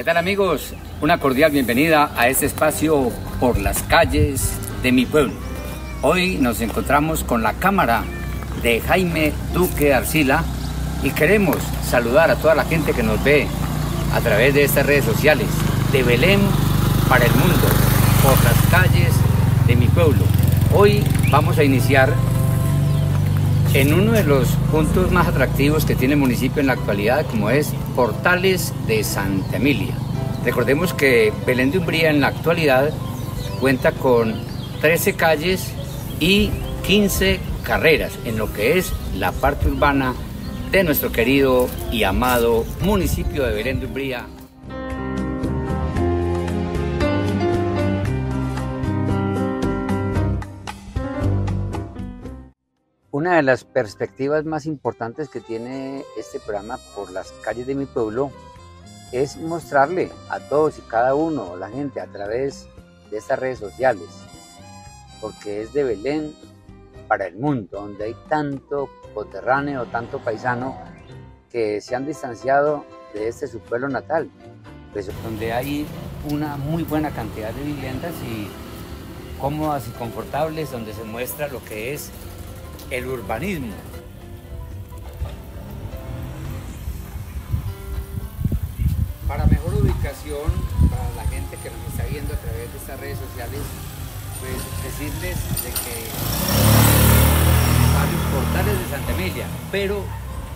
¿Qué tal amigos? Una cordial bienvenida a este espacio por las calles de mi pueblo. Hoy nos encontramos con la cámara de Jaime Duque Arcila y queremos saludar a toda la gente que nos ve a través de estas redes sociales de Belén para el mundo, por las calles de mi pueblo. Hoy vamos a iniciar en uno de los puntos más atractivos que tiene el municipio en la actualidad, como es Portales de Santa Emilia. Recordemos que Belén de Umbría en la actualidad cuenta con 13 calles y 15 carreras en lo que es la parte urbana de nuestro querido y amado municipio de Belén de Umbría. Una de las perspectivas más importantes que tiene este programa por las calles de mi pueblo es mostrarle a todos y cada uno, la gente, a través de estas redes sociales, porque es de Belén para el mundo, donde hay tanto coterráneo, tanto paisano que se han distanciado de este su pueblo natal, pues donde hay una muy buena cantidad de viviendas y cómodas y confortables, donde se muestra lo que es el urbanismo. Para mejor ubicación, para la gente que nos está viendo a través de estas redes sociales, pues decirles de que varios portales de Santa Emilia, pero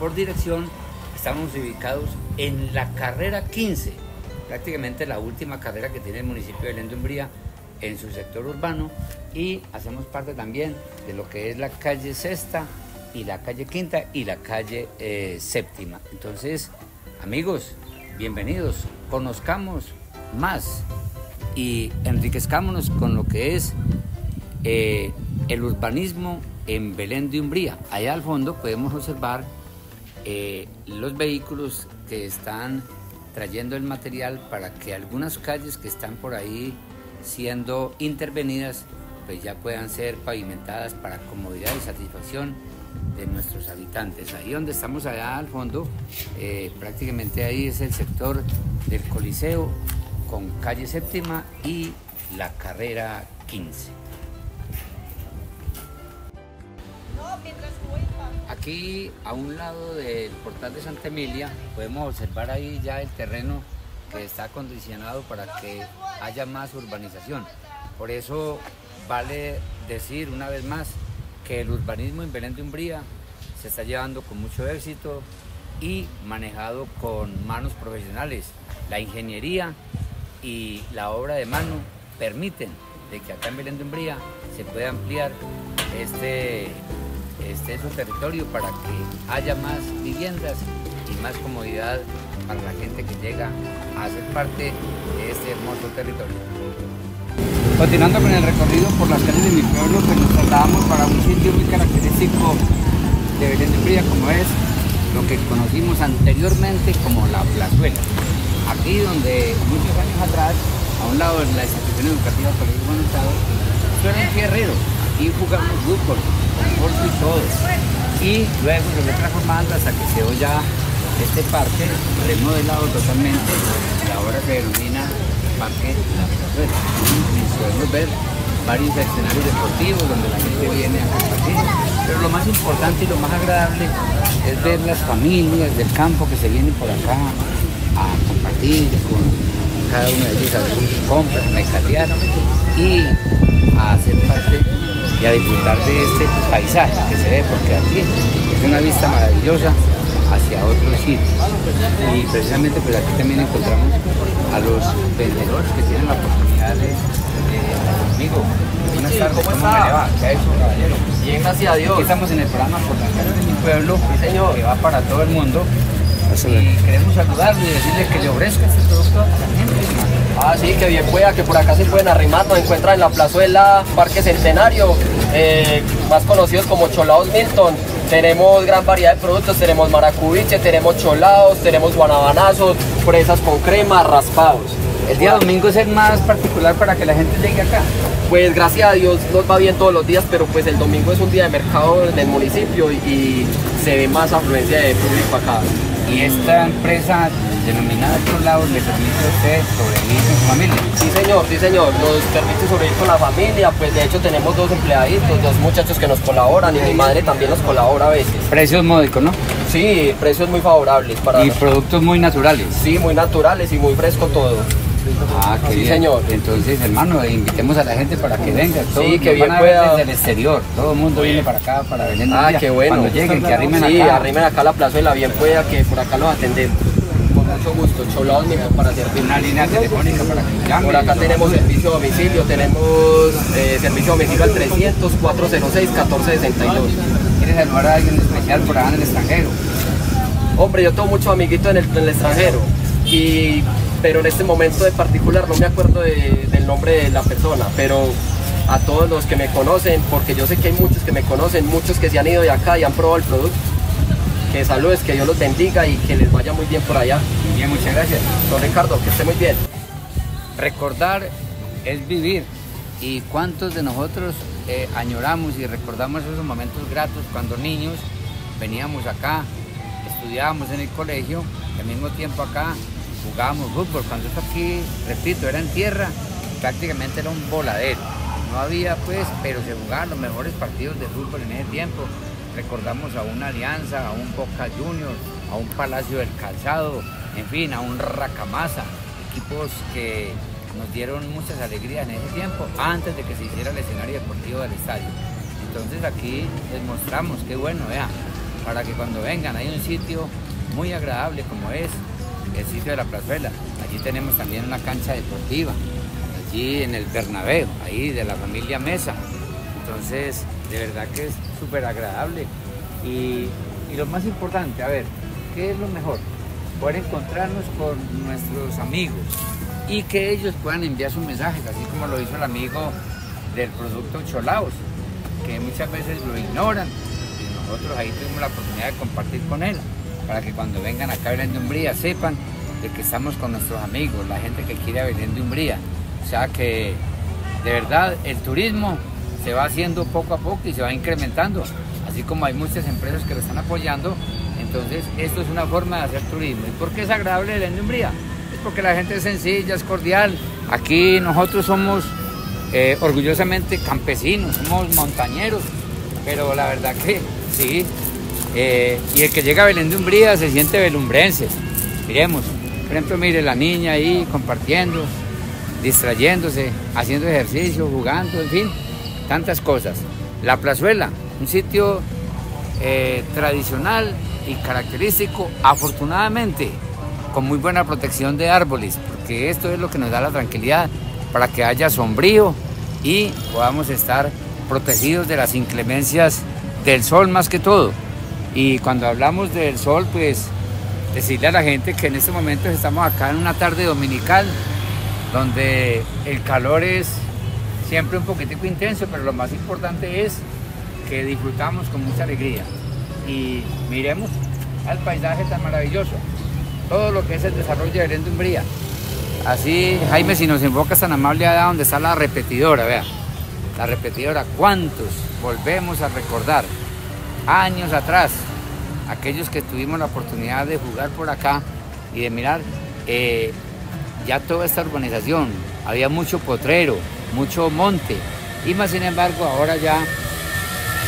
por dirección estamos ubicados en la carrera 15, prácticamente la última carrera que tiene el municipio de Lendumbría en su sector urbano y hacemos parte también de lo que es la calle sexta y la calle quinta y la calle eh, séptima. Entonces, amigos, bienvenidos, conozcamos más y enriquezcámonos con lo que es eh, el urbanismo en Belén de Umbría. Allá al fondo podemos observar eh, los vehículos que están trayendo el material para que algunas calles que están por ahí siendo intervenidas, pues ya puedan ser pavimentadas para comodidad y satisfacción de nuestros habitantes. Ahí donde estamos allá al fondo, eh, prácticamente ahí es el sector del Coliseo con calle séptima y la carrera 15. Aquí a un lado del portal de Santa Emilia podemos observar ahí ya el terreno que está acondicionado para que haya más urbanización. Por eso vale decir una vez más que el urbanismo en Belén de Umbría se está llevando con mucho éxito y manejado con manos profesionales. La ingeniería y la obra de mano permiten de que acá en Belén de Umbría se pueda ampliar este, este su territorio para que haya más viviendas y más comodidad para la gente que llega a ser parte de este hermoso territorio. Continuando con el recorrido por las calles de mi pueblo, pues nos trasladamos para un sitio muy característico de Belén de Fría, como es lo que conocimos anteriormente como la plazuela. Aquí donde muchos años atrás, a un lado de la institución educativa Colegio Estado, un fierrero. Aquí jugamos fútbol, con y todo. Y luego se fue transformando hasta que se ya este parque remodelado totalmente, ahora se denomina Parque La Plazuela. Podemos ver varios escenarios deportivos donde la gente viene a compartir, pero lo más importante y lo más agradable es ver las familias del campo que se vienen por acá a compartir con cada uno de ellos a sus compras, a y a hacer parte y a disfrutar de este paisaje que se ve porque aquí es una vista maravillosa hacia otros sitios. Y precisamente pues aquí también encontramos a los vendedores que tienen la oportunidad de, amigo, buenas tardes, ¿cómo, ¿cómo me le va? ¿Qué ha hecho, caballero? Bien, gracias a Dios. Aquí estamos en el programa por la cara de mi pueblo, señor. que va para todo el mundo. Y queremos saludarle y decirle que le ofrezca este producto a la gente. Ah, sí, que bien pueda, que por acá se pueden arrimar, nos encuentran en la plazuela Parque Centenario, eh, más conocidos como Cholados Milton. Tenemos gran variedad de productos, tenemos maracubiche, tenemos cholados, tenemos guanabanazos, fresas con crema, raspados. El día domingo es el más particular para que la gente llegue acá. Pues gracias a Dios nos va bien todos los días, pero pues el domingo es un día de mercado en el municipio y, se ve más afluencia de público acá. Y esta empresa denominada Cholados le permite a usted sobrevivir con su familia. Sí señor, sí señor, nos permite sobrevivir con la familia, pues de hecho tenemos dos empleaditos, dos muchachos que nos colaboran y mi madre también nos colabora a veces. Precios módicos, ¿no? Sí, precios muy favorables para... Y productos muy naturales. Sí, muy naturales y muy fresco todo. Ah, qué Sí, bien. señor. Entonces, hermano, invitemos a la gente para que venga. Todos Sí, que bien van a ver pueda. desde el exterior. Todo el mundo viene para acá para venir. Ah, qué bueno. Cuando lleguen, que arrimen sí, acá. arrimen acá a la plazuela, bien pueda que por acá los atendemos. Con mucho gusto, cholados mismo para servir. Una línea telefónica para que llamen. Por acá tenemos servicio a domicilio, tenemos eh, servicio a domicilio al 300 406 1462. ¿Quieres saludar a alguien especial por allá en el extranjero? Hombre, yo tengo muchos amiguitos en el, en el extranjero, y, pero en este momento de particular no me acuerdo de- del nombre de la persona, pero a todos los que me conocen, porque yo sé que hay muchos que me conocen, muchos que se han ido de acá y han probado el producto, que saludes, que Dios los bendiga y que les vaya muy bien por allá. Bien, muchas gracias. Don Ricardo, que esté muy bien. Recordar es vivir. ¿Y cuántos de nosotros eh, añoramos y recordamos esos momentos gratos cuando niños veníamos acá, estudiábamos en el colegio, al mismo tiempo acá jugábamos fútbol? Cuando esto aquí, repito, era en tierra, prácticamente era un voladero. No había pues, pero se jugaban los mejores partidos de fútbol en ese tiempo. Recordamos a una Alianza, a un Boca Juniors, a un Palacio del Calzado, en fin, a un Racamasa, equipos que nos dieron muchas alegrías en ese tiempo, antes de que se hiciera el escenario deportivo del estadio. Entonces aquí les mostramos, qué bueno, vean, para que cuando vengan hay un sitio muy agradable como es el sitio de la plazuela. Allí tenemos también una cancha deportiva, allí en el Bernabéu, ahí de la familia Mesa. Entonces, de verdad que es súper agradable. Y, y lo más importante, a ver, ¿qué es lo mejor? Poder encontrarnos con nuestros amigos y que ellos puedan enviar sus mensajes, así como lo hizo el amigo del producto Cholaos, que muchas veces lo ignoran y nosotros ahí tuvimos la oportunidad de compartir con él, para que cuando vengan acá a Belén de Umbría sepan de que estamos con nuestros amigos, la gente que quiere a Belén de Umbría. O sea que de verdad el turismo se va haciendo poco a poco y se va incrementando, así como hay muchas empresas que lo están apoyando, entonces esto es una forma de hacer turismo. ¿Y por qué es agradable Belén de Umbría? Es porque la gente es sencilla, es cordial. Aquí nosotros somos eh, orgullosamente campesinos, somos montañeros, pero la verdad que sí. Eh, y el que llega a Belén de Umbría se siente belumbrense. Miremos, por ejemplo, mire la niña ahí compartiendo, distrayéndose, haciendo ejercicio, jugando, en fin, tantas cosas. La plazuela, un sitio eh, tradicional y característico, afortunadamente, con muy buena protección de árboles, porque esto es lo que nos da la tranquilidad para que haya sombrío y podamos estar protegidos de las inclemencias del sol más que todo. Y cuando hablamos del sol, pues decirle a la gente que en este momento estamos acá en una tarde dominical, donde el calor es siempre un poquitico intenso, pero lo más importante es que disfrutamos con mucha alegría. Y miremos al paisaje tan maravilloso, todo lo que es el desarrollo de Belén Umbría. Así, Jaime, si nos invocas tan amable allá donde está la repetidora, vea, la repetidora, ¿cuántos volvemos a recordar años atrás? Aquellos que tuvimos la oportunidad de jugar por acá y de mirar eh, ya toda esta urbanización, había mucho potrero, mucho monte, y más sin embargo ahora ya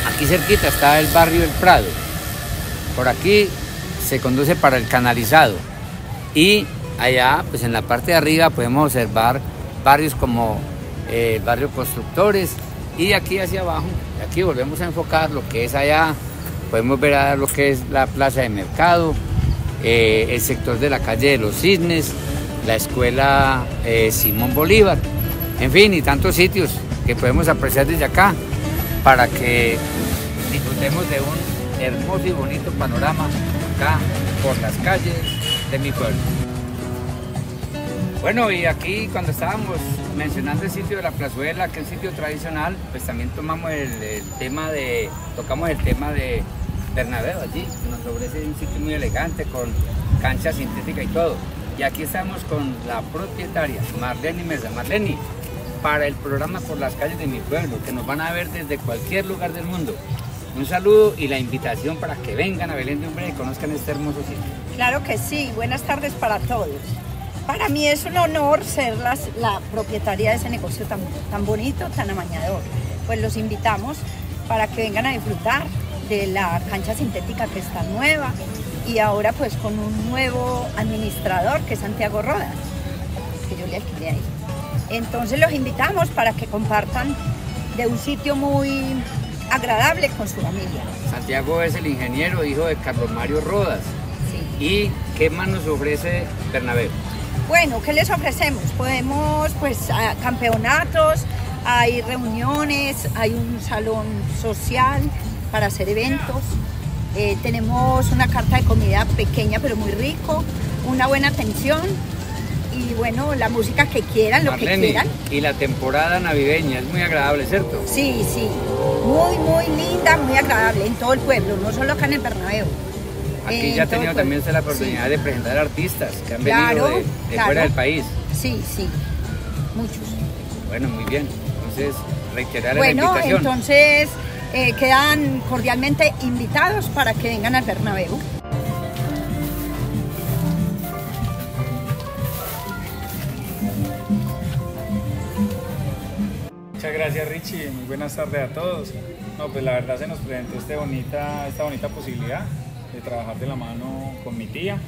aquí cerquita está el barrio El Prado, por aquí se conduce para el canalizado y allá pues en la parte de arriba podemos observar barrios como eh, el barrio Constructores y de aquí hacia abajo, aquí volvemos a enfocar lo que es allá, podemos ver a lo que es la plaza de mercado, eh, el sector de la calle de los Cisnes, la escuela eh, Simón Bolívar, en fin, y tantos sitios que podemos apreciar desde acá para que disfrutemos de un hermoso y bonito panorama acá por las calles de mi pueblo. Bueno, y aquí cuando estábamos mencionando el sitio de la plazuela, que es un sitio tradicional, pues también tomamos el, tema de, tocamos el tema de Bernabéu allí, que nos ofrece un sitio muy elegante con cancha sintética y todo. Y aquí estamos con la propietaria, Marlene Mesa. Marlene, para el programa Por las calles de mi pueblo, que nos van a ver desde cualquier lugar del mundo. Un saludo y la invitación para que vengan a Belén de Umbría y conozcan este hermoso sitio. Claro que sí, buenas tardes para todos. Para mí es un honor ser la propietaria de ese negocio tan, tan bonito, tan amañador. Pues los invitamos para que vengan a disfrutar de la cancha sintética que está nueva y ahora pues con un nuevo administrador que es Santiago Rodas, que yo le alquilé ahí. Entonces los invitamos para que compartan de un sitio muy agradable con su familia. Santiago es el ingeniero, hijo de Carlos Mario Rodas. Sí. ¿Y qué más nos ofrece Bernabé? Bueno, ¿qué les ofrecemos? Podemos, pues, campeonatos, hay reuniones, hay un salón social para hacer eventos. Eh, tenemos una carta de comida pequeña pero muy rico, una buena atención y bueno, la música que quieran, lo que quieran. Y la temporada navideña es muy agradable, ¿cierto? Sí, sí, muy, muy linda, muy agradable en todo el pueblo, no solo acá en el Bernabéu. Aquí ya ha tenido también la oportunidad de presentar artistas que han venido de, fuera del país. Sí, sí, muchos. Bueno, muy bien. Entonces, reiterar bueno, la invitación. entonces eh, quedan cordialmente invitados para que vengan al Bernabéu. Muchas gracias Richie, muy buenas tardes a todos. No, pues la verdad se nos presentó este bonita, esta bonita posibilidad de trabajar de la mano con mi tía.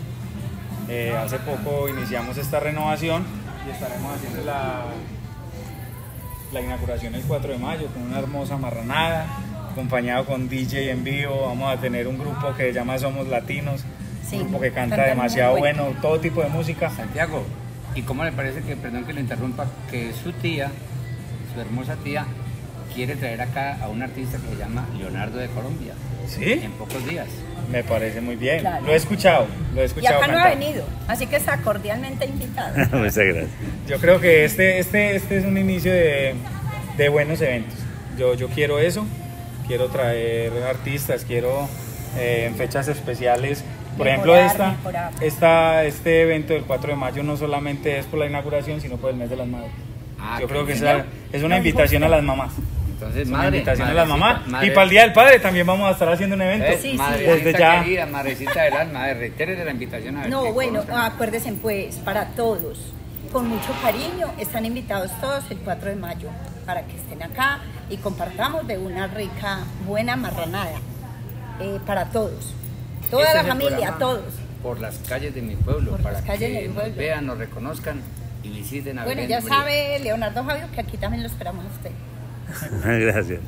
Eh, hace poco iniciamos esta renovación y estaremos haciendo la, la inauguración el 4 de mayo con una hermosa marranada, acompañado con DJ en vivo. Vamos a tener un grupo que se llama Somos Latinos, un grupo que canta demasiado bueno. todo tipo de música. Santiago, ¿y cómo le parece que, perdón que lo interrumpa, que su tía su hermosa tía quiere traer acá a un artista que se llama Leonardo de Colombia. ¿Sí? En pocos días. Me parece muy bien. Lo he escuchado, lo he escuchado. Y acá no ha venido, así que está cordialmente invitado. Muchas gracias. Yo creo que este, este, este es un inicio de, de buenos eventos. Yo, yo quiero eso, quiero traer artistas, quiero eh, en fechas especiales. Por ejemplo, esta, esta, este evento del 4 de mayo no solamente es por la inauguración, sino por el mes de las madres. Ah, Yo creo que esa es una invitación a las mamás. Entonces, una invitación a las mamás. y para el Día del Padre también vamos a estar haciendo un evento. Sí, Desde ya. querida, madrecita del alma, de la invitación a ver No, bueno, acuérdense pues, para todos, con mucho cariño, están invitados todos el 4 de mayo para que estén acá y compartamos de una rica, buena marranada eh, para todos. Toda este la familia, todos. Por las calles de mi pueblo, para que nos vean, nos reconozcan y visiten a Bueno, ya sabe Leonardo Fabio que aquí también lo esperamos a usted. Gracias.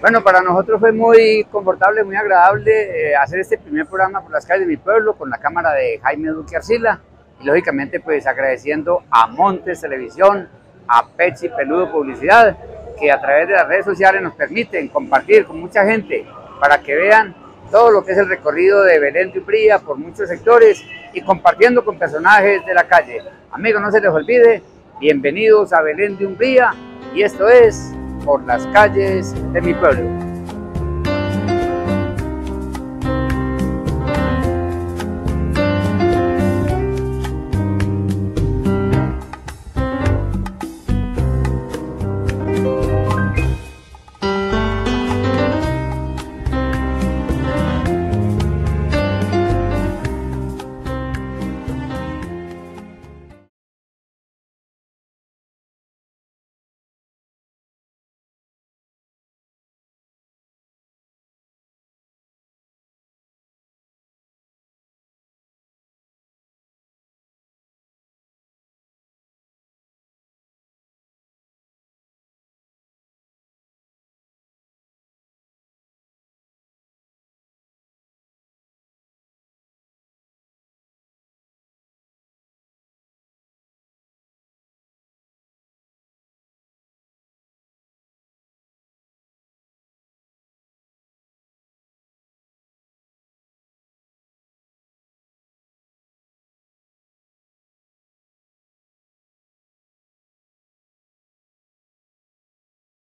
Bueno, para nosotros fue muy confortable, muy agradable eh, hacer este primer programa por las calles de mi pueblo con la cámara de Jaime Duque Arcila y lógicamente pues agradeciendo a Montes Televisión, a Pepsi Peludo Publicidad que a través de las redes sociales nos permiten compartir con mucha gente para que vean todo lo que es el recorrido de Belén de Ubría por muchos sectores y compartiendo con personajes de la calle. Amigos, no se les olvide, bienvenidos a Belén de Umbría y esto es Por las calles de mi pueblo.